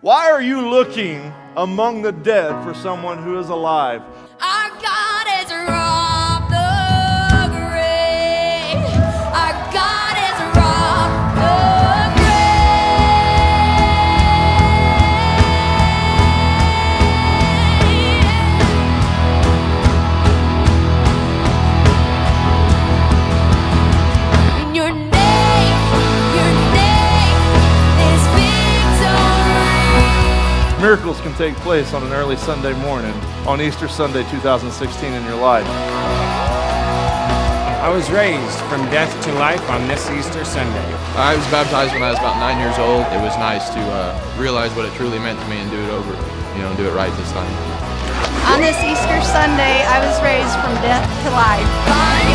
Why are you looking among the dead for someone who is alive? Miracles can take place on an early Sunday morning, on Easter Sunday 2016 in your life. I was raised from death to life on this Easter Sunday. I was baptized when I was about nine years old. It was nice to uh, realize what it truly meant to me and do it over, you know, do it right this time. On this Easter Sunday, I was raised from death to life. By your spirit